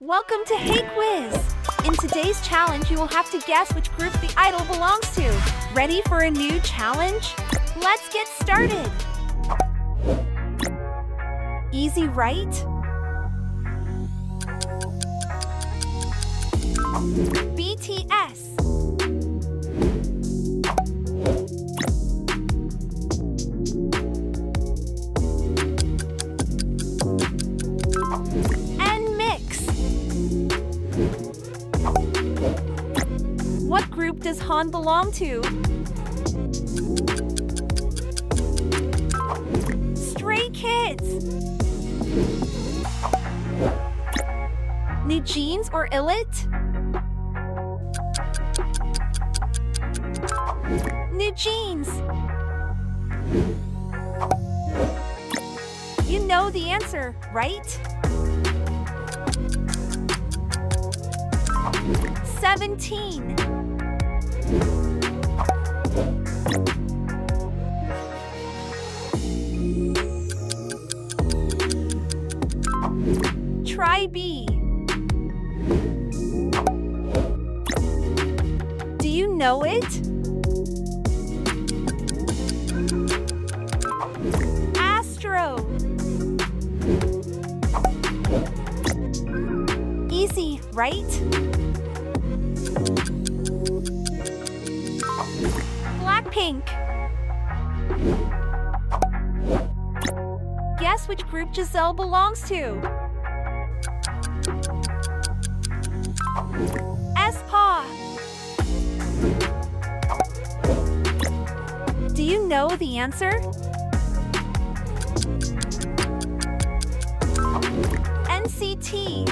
Welcome to Hey Quiz! In today's challenge, you will have to guess which group the idol belongs to. Ready for a new challenge? Let's get started! Easy, right? BTS does Han belong to? Stray Kids NewJeans or Illit? NewJeans You know the answer, right? 17 Try B. Do you know it? Astro. Easy, right? Blackpink. Guess which group Giselle belongs to? aespa. Do you know the answer? NCT.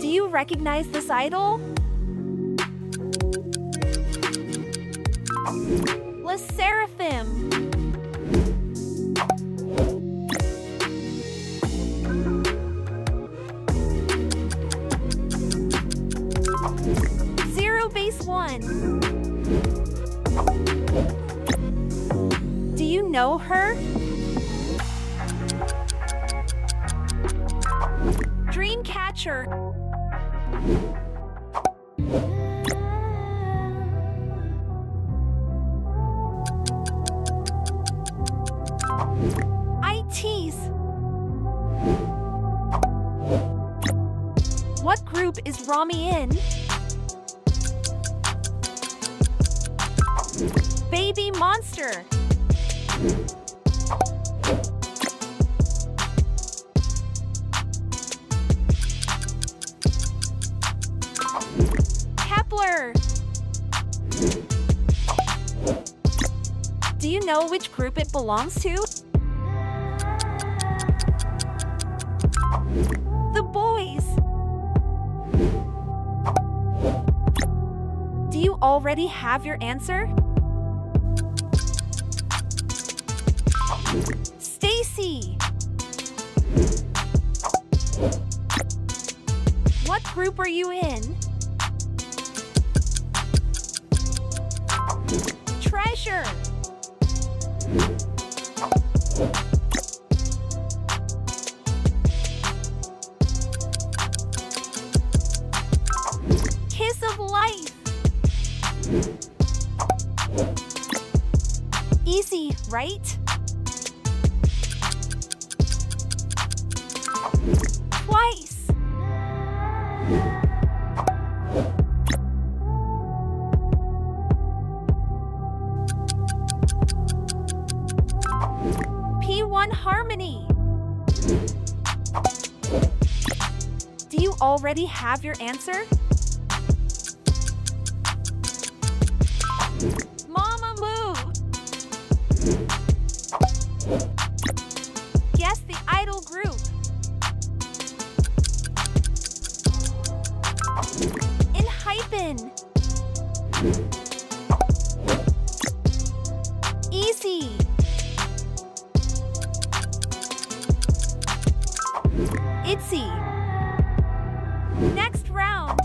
Do you recognize this idol? LE SSERAFIM. Zero base one. Do you know her? Dreamcatcher. Is Rami in? Baby Monster. Kep1er. Do you know which group it belongs to? Already have your answer? STAYC. What group are you in? Treasure. Right? Twice. P1 Harmony. Do you already have your answer? Itzy. Next round.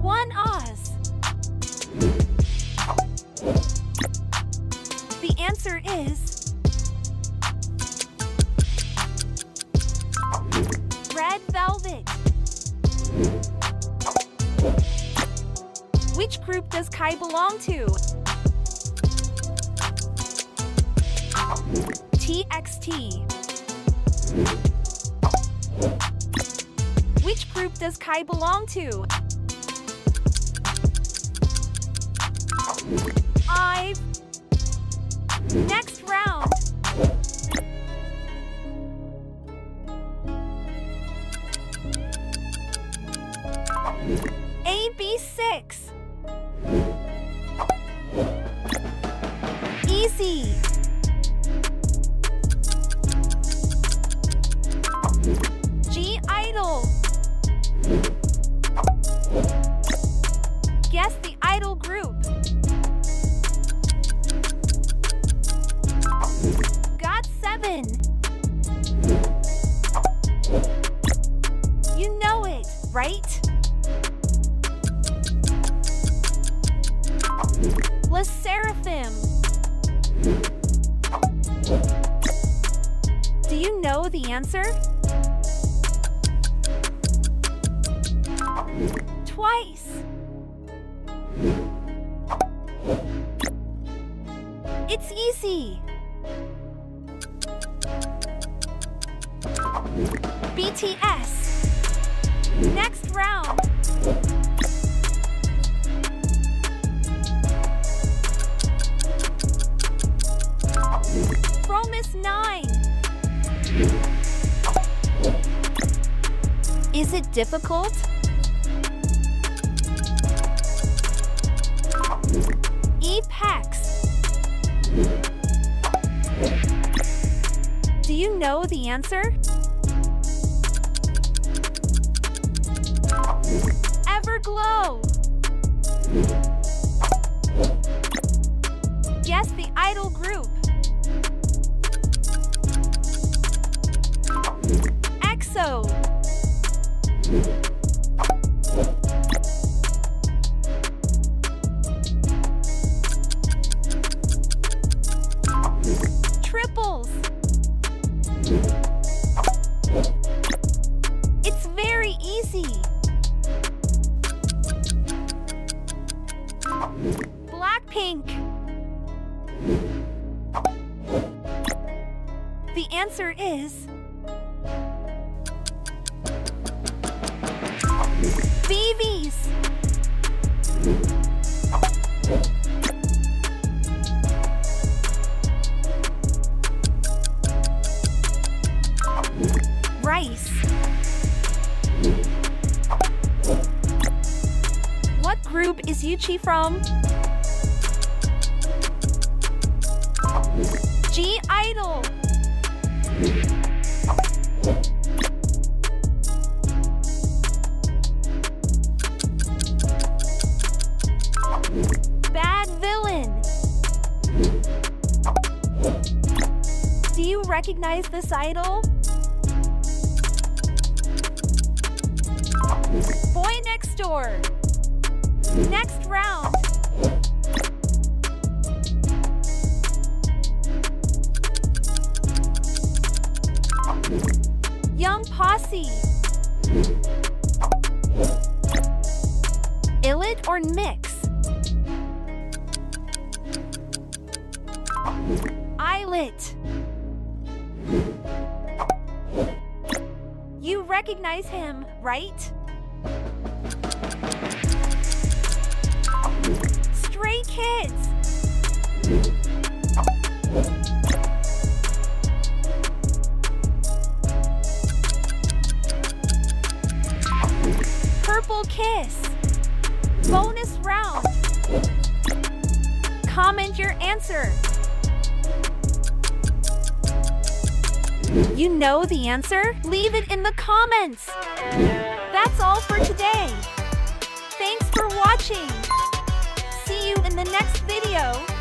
ONEUS. The answer is red velvet. Which group does Kai belong to? TXT. Which group does Kai belong to? IVE. Next round. AB6IX. Easy. SSERAFIM. Do you know the answer? Twice. It's easy. BTS. Next round. fromis_9. Is it difficult? Epex. Do you know the answer? Everglow. The answer is BBs. RIIZE. What group is Yuqi from? G Idol. Bad villain. Do you recognize this idol? Boy next door. Next round. Posse. Illit or Mix? Illit. You recognize him, right? Stray Kids. Kiss. Bonus round. Comment your answer. You know the answer? Leave it in the comments. That's all for today. Thanks for watching. See you in the next video.